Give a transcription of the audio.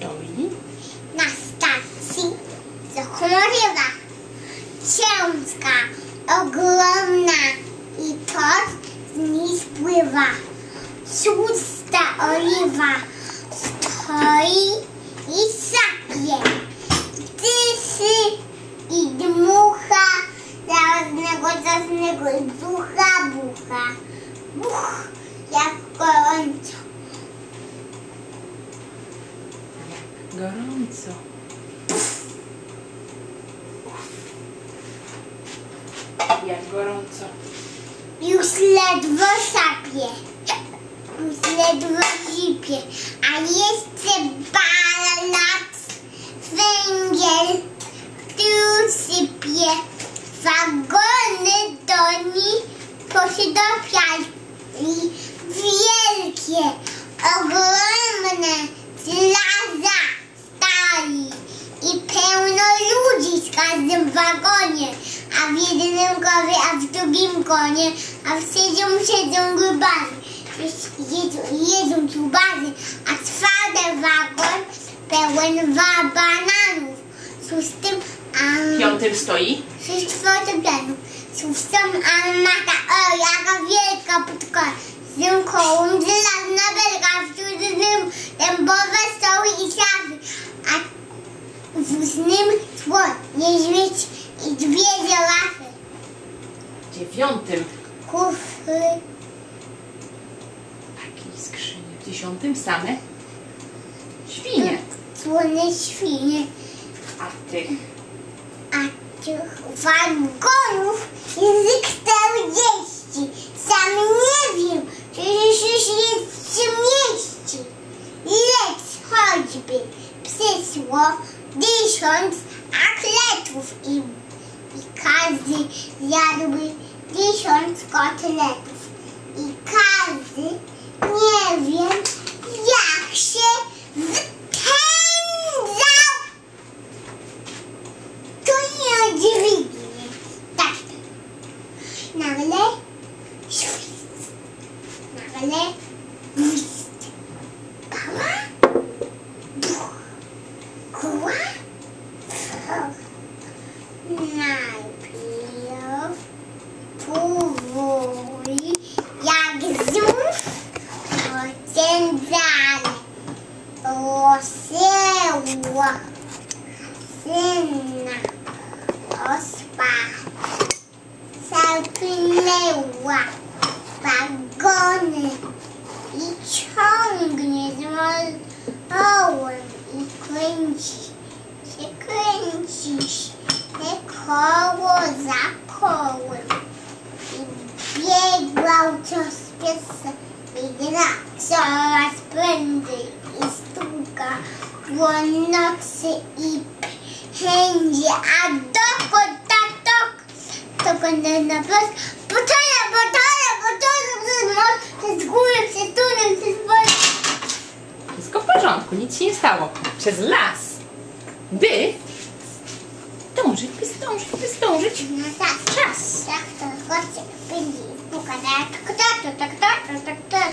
stoi? Na stacji zachorywa. Ciężka, ogromna i pot z niej spływa. Szósta oliwa stoi i sapie. Dysy i dmucha zaraznego, zasnego i bucha, bucha. Buch, jak gorąco. Gorąco. Jak gorąco. Już ledwo sapie. Już ledwo zipie. A jeszcze balak węgiel tu sypie. Wagony do nich posidopiali. Wielkie, ogromne żelaza stali. I pełno ludzi w każdym wagonie. A w jednym konie, a w drugim konie, a w siedzą, siedzą grubazy. Jedzą, jedzą grubazy, a twardy wagon pełen wa bananów. Szóstym, a... Piątym stoi? Sześć fortepianów. Szóstą armata, o jaka wielka podkola. Z tym kołem żelazna belka, w siódmym dębowe stoły i szafy. A w ósmym słoń, niedźwiedź i dwie żelafy. Dziewiątym. Kufry, Takiej skrzyni. W dziesiątym same świnie. słone świnie. A tych A tych wagonów jest 40. Sam nie wiem, czy się jeszcze mieści. Lecz choćby przyszło tysiąc atletów i, i każdy zjadłby tysiąc kotletów. I każdy nie wiem, jak się wpędzał to nie dźwignie. Tak. Nagle świst. Nagle Roseła. Syna ospa zapnęła wagony i ciągnie z mołem i kręci się, kręci się koło za kołem i biegał coraz piesem i gra coraz prędzej po nocy i pędzie, a dokąd tak dok, dokąd na plac, botana, botana, botana, przez most, przez górę, przez tunel, przez wodę. Wszystko w porządku, nic się nie stało. Przez las. By dążyć, by zdążyć, by zdążyć. No tak, Czas. tak to chodźcie, pędzi, puka, tak, tak, tak, tak, tak, tak, tak, tak.